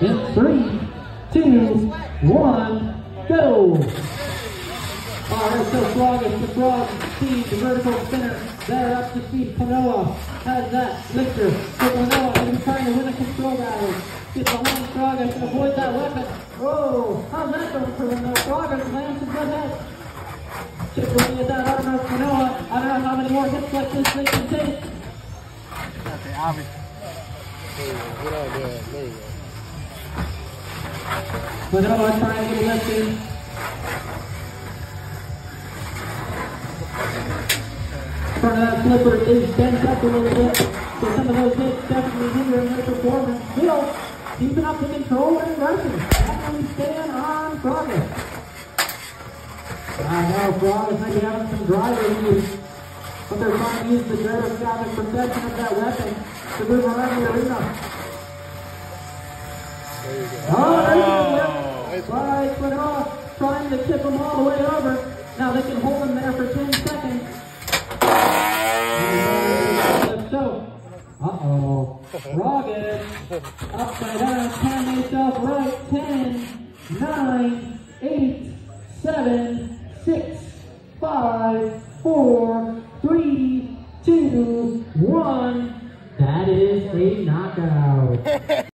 In three, two, one, go! Alright, so Frogish the Frog, speed, the vertical spinner. There up to speed. Klonoa has that lifter. So Klonoa be trying to win a control battle. Get behind Frog to avoid that weapon. Oh, how's that going for him though? Frog lands his good head. Chip away at that armor of Klonoa. I don't know how many more hits like this they can take. Okay, obvious. Get out there. There you go. Klonoa trying to get a lift in. Front of that flipper is bent up a little bit, so some of those hits definitely hindering their performance. Still, keeping up the control and aggression. Definitely staying on progress. I know Frog is maybe having some driver issues, but they're trying to use the gyroscopic protection of that weapon to move around the arena. There you go. Oh, there's the Whip. Right foot off, trying to tip him all the way over. Now they can hold him there for 10 seconds. So, uh-oh. Rogged, upside down, can himself right. 10, 9, 8, 7, 6, 5, 4, 3, 2, 1. That is a knockout.